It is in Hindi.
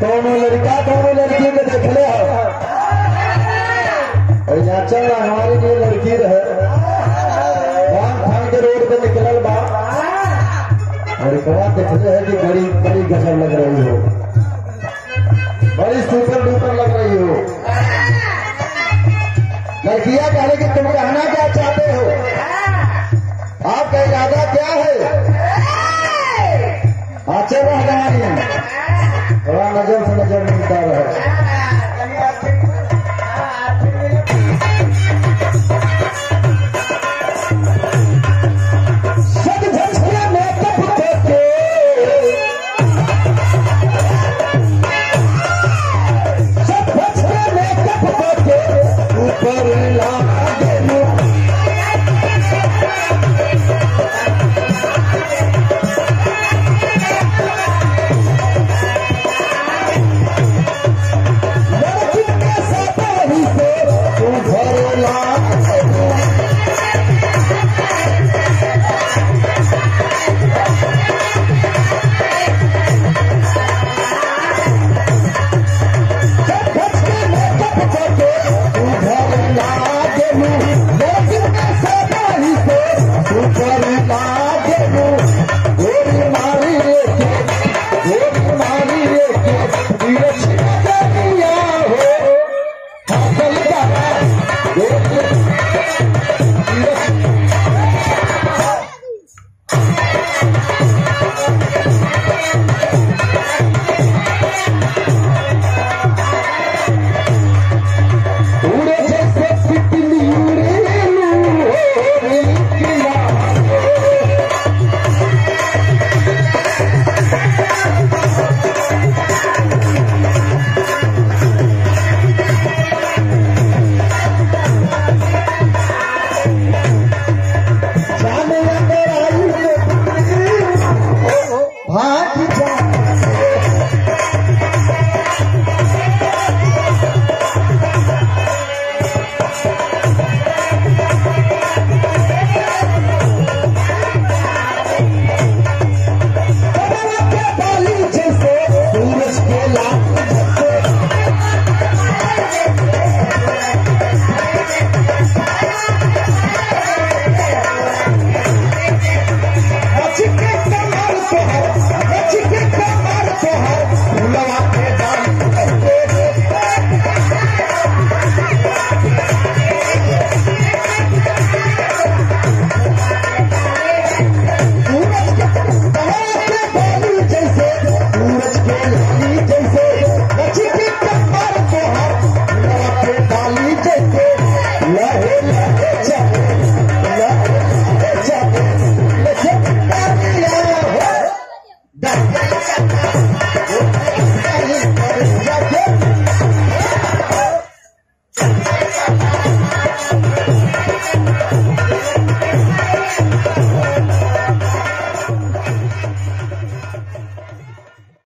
दोनों लड़का दोनों लड़की के देखले हो और यहाँ चल हमारी लिए लड़की रहे खान के रोड पे निकलल बा बात देखले है कि बड़ी बड़ी गजब लग रही हो बड़ी सुपर डुपर लग रही हो थोड़ा नज़र से नज़र मिलता रहे ऊपर ला Yeah.